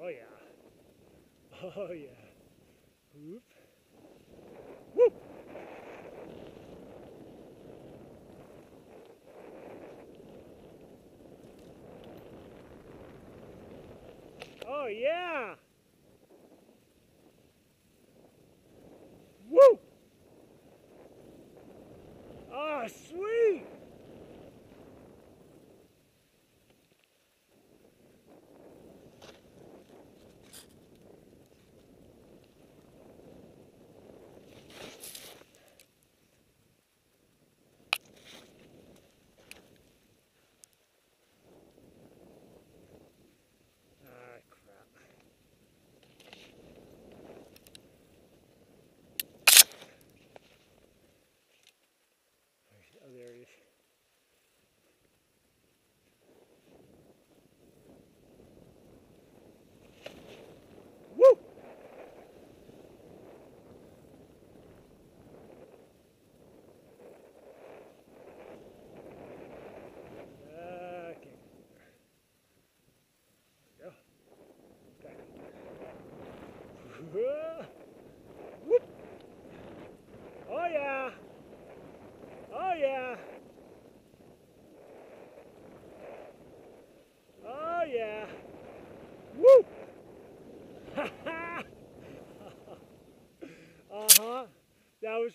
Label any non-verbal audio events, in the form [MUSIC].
Oh yeah. [LAUGHS] Oh yeah. Whoop. Whoop. Oh yeah. Whoop. Oh yeah. Oh yeah. Oh yeah. Woo! [LAUGHS] uh-huh. That was